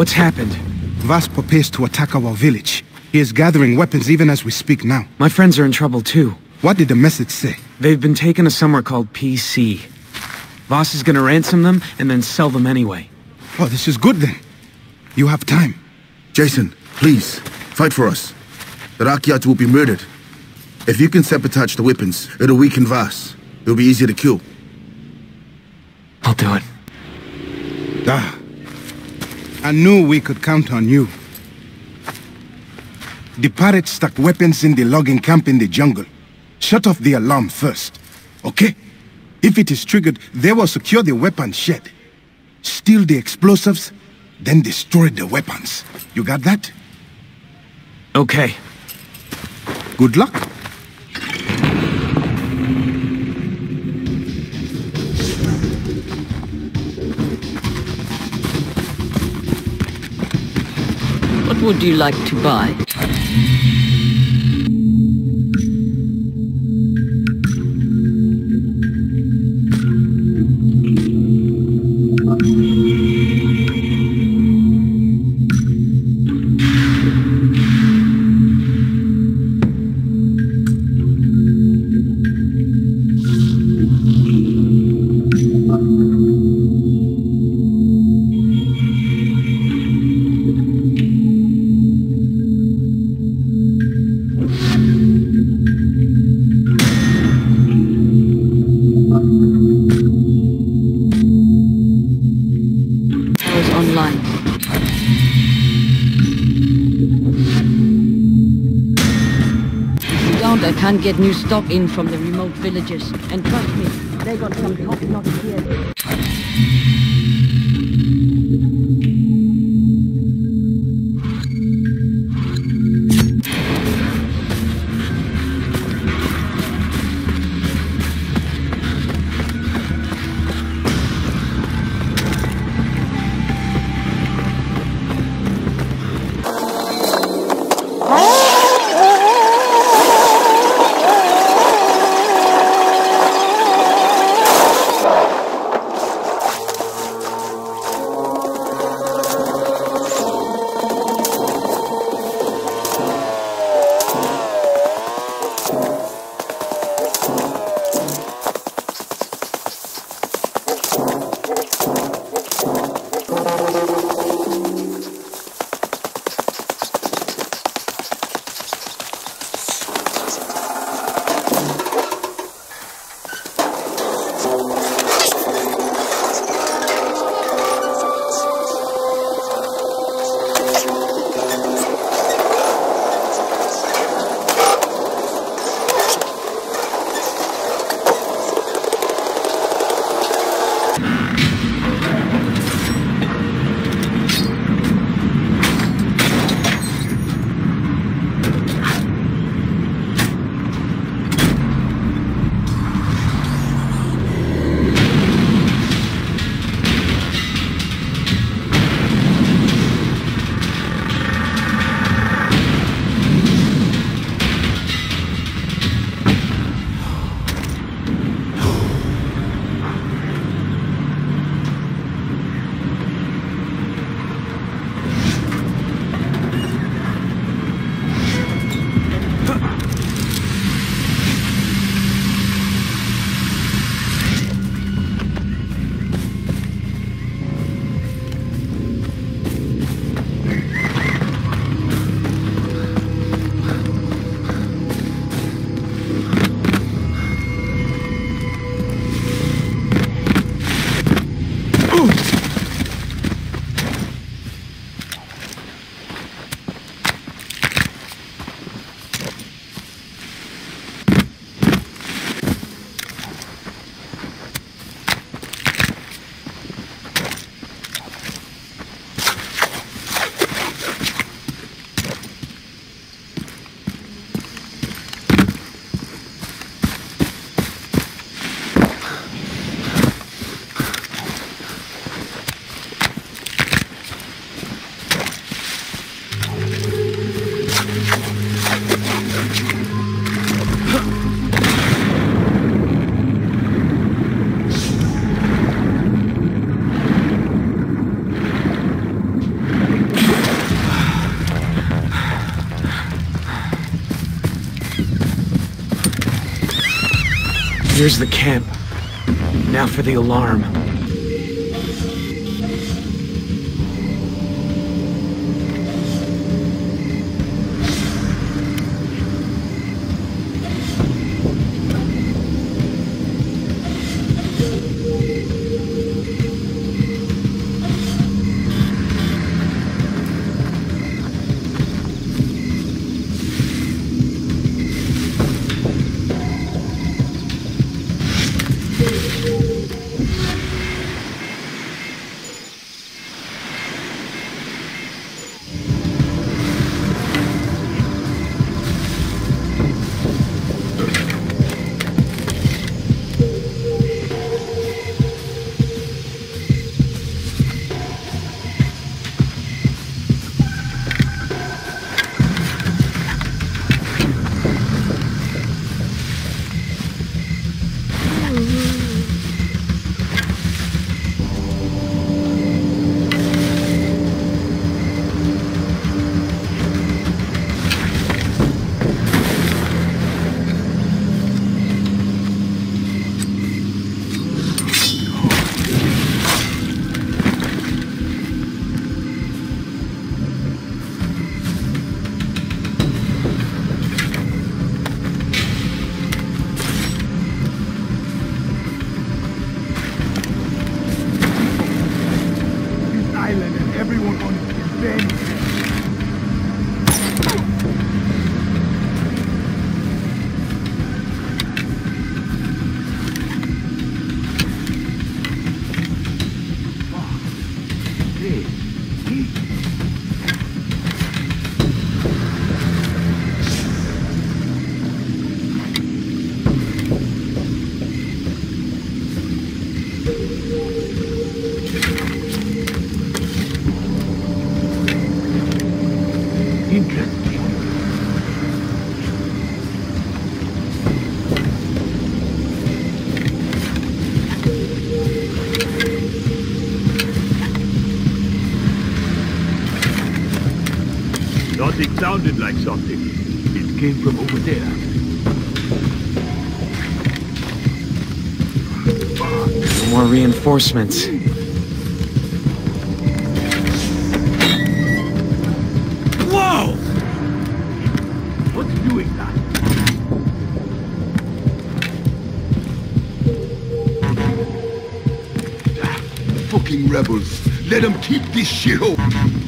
What's happened? Vaas prepares to attack our village. He is gathering weapons even as we speak now. My friends are in trouble too. What did the message say? They've been taken to somewhere called PC. Vaas is gonna ransom them and then sell them anyway. Oh, this is good then. You have time. Jason, please, fight for us. The Rakyat will be murdered. If you can sabotage the weapons, it'll weaken Vaas. It'll be easier to kill. I'll do it. Ah. I knew we could count on you. The pirates stuck weapons in the logging camp in the jungle. Shut off the alarm first, okay? If it is triggered, they will secure the weapons shed. Steal the explosives, then destroy the weapons. You got that? Okay. Good luck. Would you like to buy? Can't get new stock in from the remote villages. And trust me, they got some top-notch gear. Here's the camp. Now for the alarm. And everyone It sounded like something. It came from over there. More reinforcements. Whoa! What's doing that? Fucking rebels. Let them keep this shit up.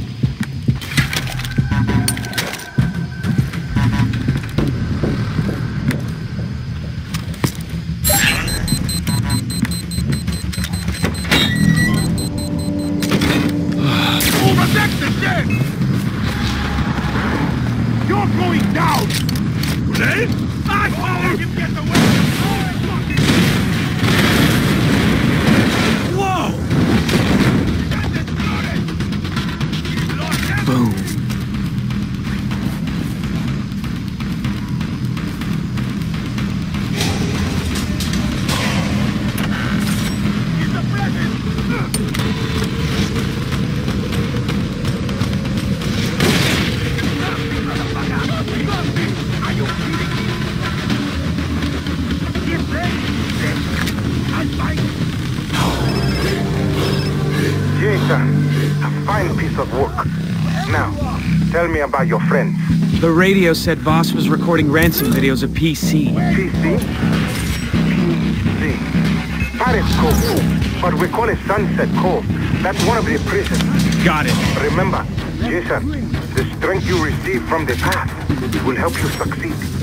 About your friends. The radio said Vaas was recording ransom videos of PC. PC? PC. Pirate Cove. But we call it Sunset Cove. That's one of the prisons. Got it. Remember, Jason, the strength you receive from the path will help you succeed.